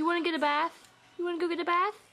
You want to get a bath? You want to go get a bath?